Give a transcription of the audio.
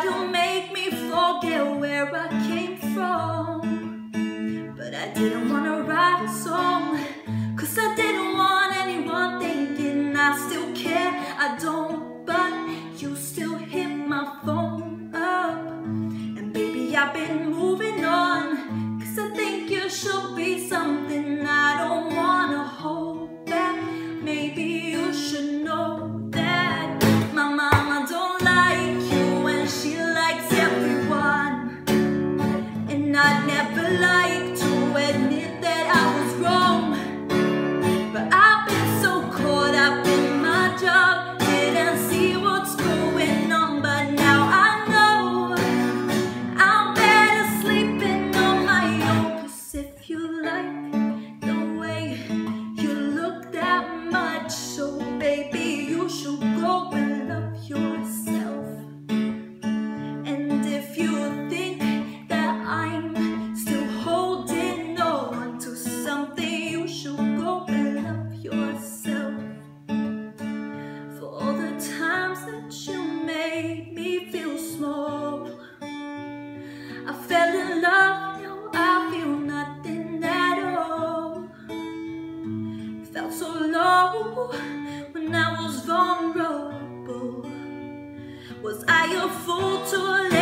try to make me forget where I came from. But I didn't wanna write a song Cause I didn't want anyone thinking I still care. I don't, but you still hit my phone up. And baby I've been moving on Cause I think you should be you should go and love yourself. For all the times that you made me feel small I fell in love, now I feel nothing at all. Felt so low when I was vulnerable. Was I a fool to